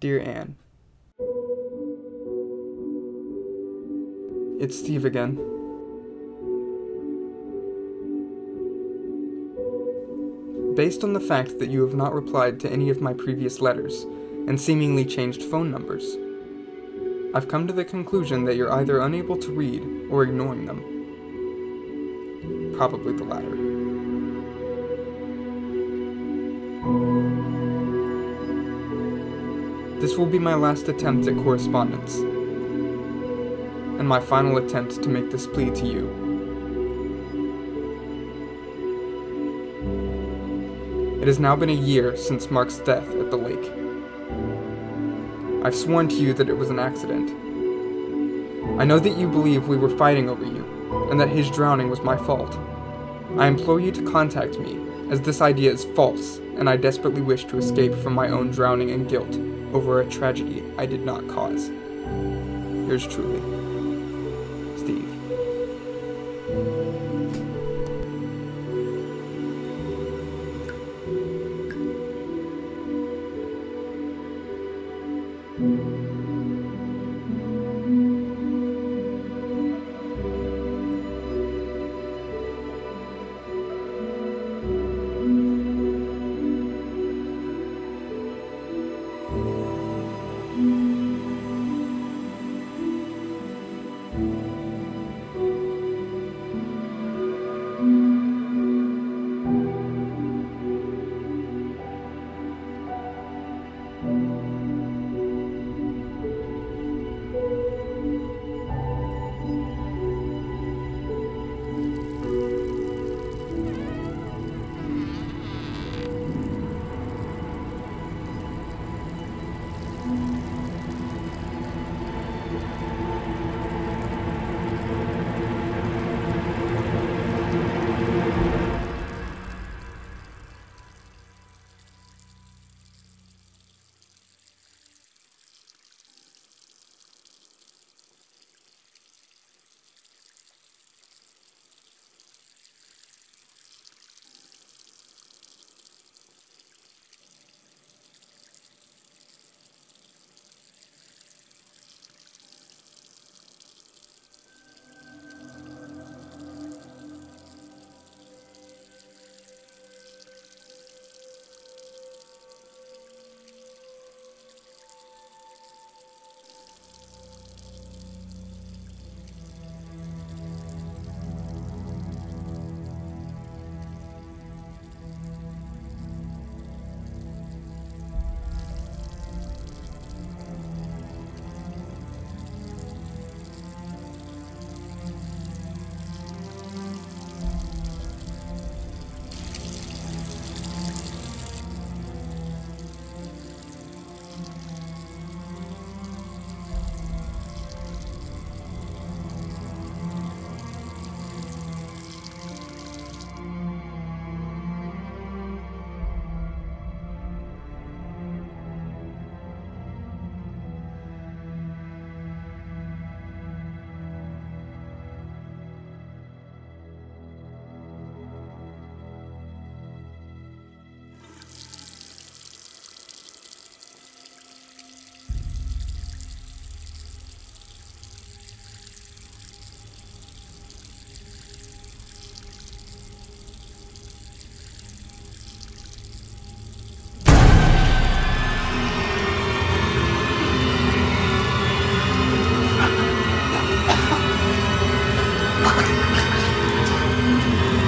Dear Anne, It's Steve again. Based on the fact that you have not replied to any of my previous letters, and seemingly changed phone numbers, I've come to the conclusion that you're either unable to read or ignoring them. Probably the latter. This will be my last attempt at correspondence, and my final attempt to make this plea to you. It has now been a year since Mark's death at the lake. I've sworn to you that it was an accident. I know that you believe we were fighting over you, and that his drowning was my fault. I implore you to contact me, as this idea is false, and I desperately wish to escape from my own drowning and guilt over a tragedy I did not cause. Yours truly, Mm-hmm.